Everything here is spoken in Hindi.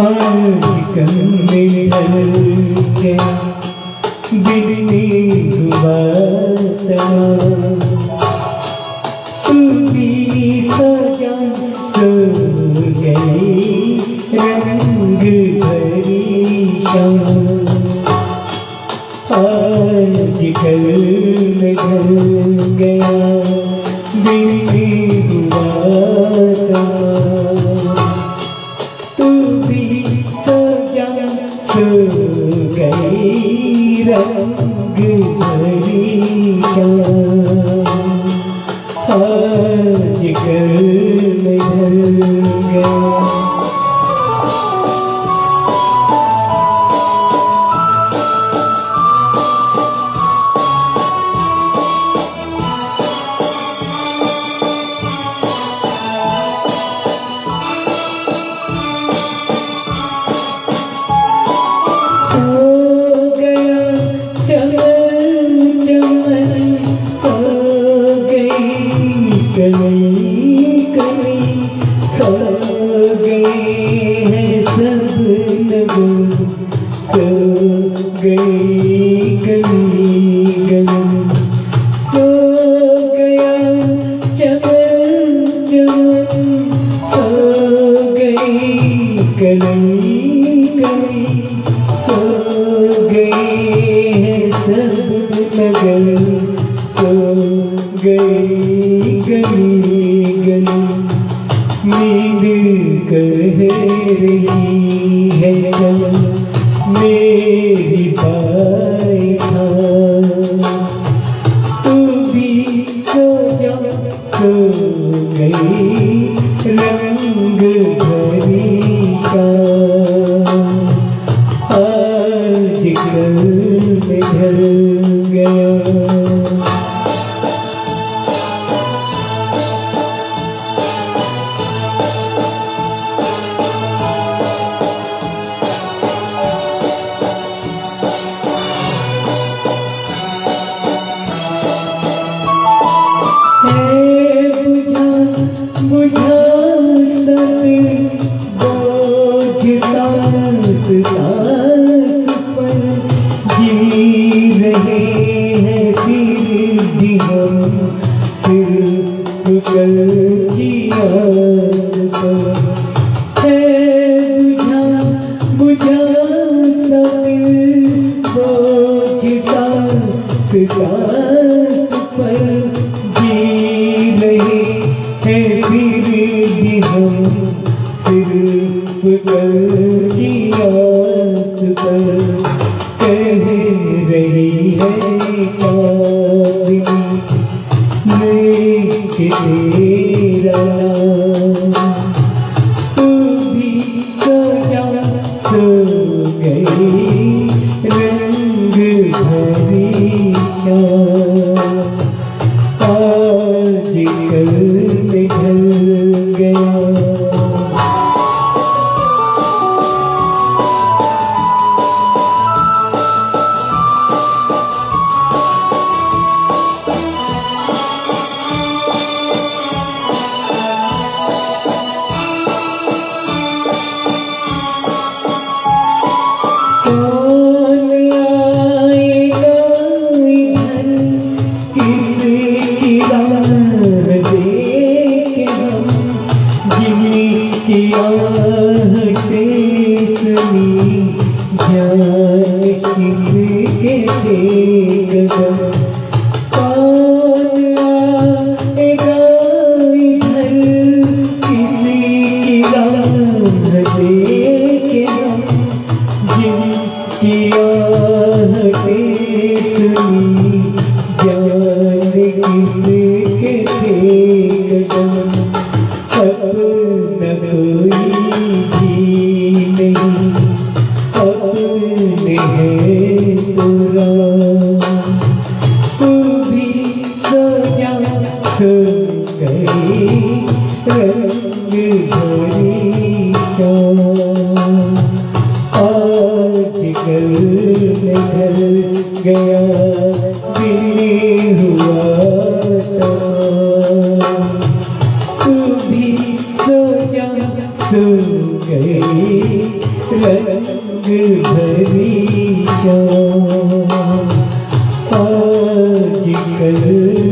आज कल में ढल गया दिल में हुआ तमाम तू भी सजा सो गई, रंग भरी आज तू भी सजा सो गई रंग भरी शाम आज कल में कली कली सो गई है सब नगर सो गई गली गली नींद कह रही है चल मेरी सिर्फ़ कल की आस पर कह रही है चांदनी मैं कि तेरा नाम तू भी सजा सो गई सुनी जान किसके थे कौन आएगा इधर किसी की राह देख हम जिनकी आहटें सुनी जान किसके ढल गया दिल्ली हुआ तू भी सोचा सुन गई रंग भरी शाम। आज कल